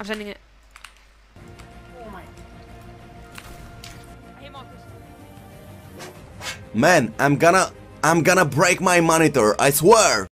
I'm sending it. Man, I'm gonna... I'm gonna break my monitor, I swear!